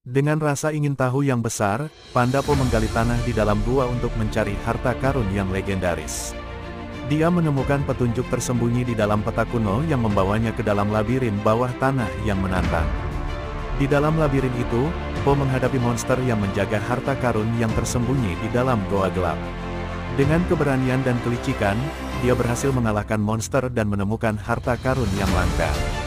Dengan rasa ingin tahu yang besar, Panda Po menggali tanah di dalam gua untuk mencari harta karun yang legendaris. Dia menemukan petunjuk tersembunyi di dalam peta kuno yang membawanya ke dalam labirin bawah tanah yang menantang. Di dalam labirin itu, Po menghadapi monster yang menjaga harta karun yang tersembunyi di dalam goa gelap. Dengan keberanian dan kelicikan, dia berhasil mengalahkan monster dan menemukan harta karun yang langka.